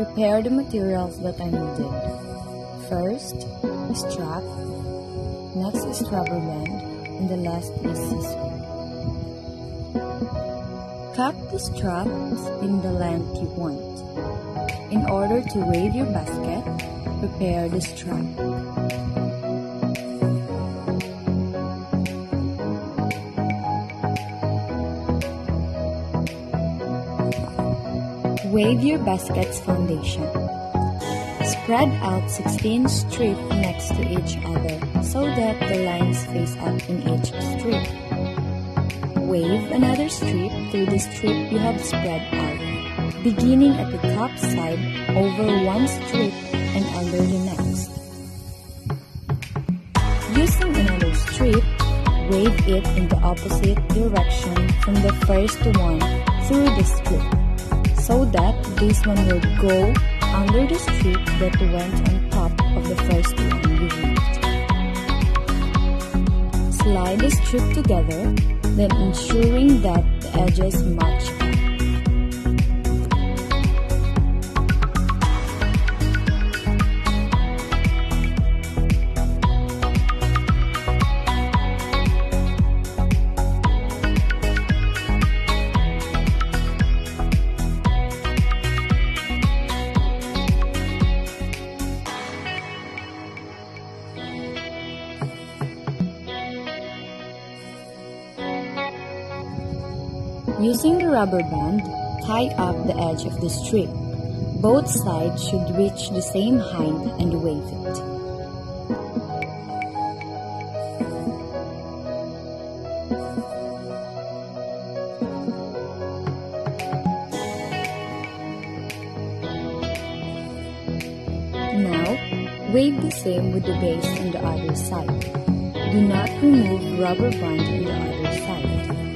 Prepare the materials that I needed. First, a strap, next is rubber band, and the last is scissors. Cut the straps in the length you want. In order to weave your basket, prepare the strap. Weave your basket's foundation. Spread out 16 strips next to each other so that the lines face up in each strip. Wave another strip through the strip you have spread out, beginning at the top side over one strip and under the next. Using another strip, wave it in the opposite direction from the first one through the strip so that this one will go under the strip that went on top of the first one you weaved. Slide the strip together, then ensuring that the edges match Using the rubber band, tie up the edge of the strip. Both sides should reach the same height and wave it. Now, wave the same with the base on the other side. Do not remove rubber band on the other side.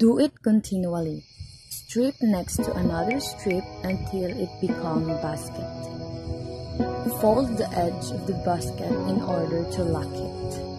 Do it continually. Strip next to another strip until it becomes a basket. Fold the edge of the basket in order to lock it.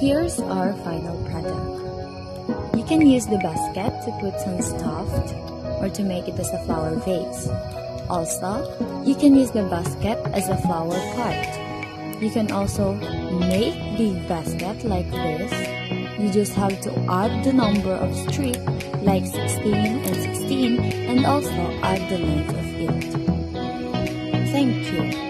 Here's our final product. You can use the basket to put some stuffed or to make it as a flower vase. Also, you can use the basket as a flower pot. You can also make the basket like this. You just have to add the number of strips like 16 and 16 and also add the length of it. Thank you.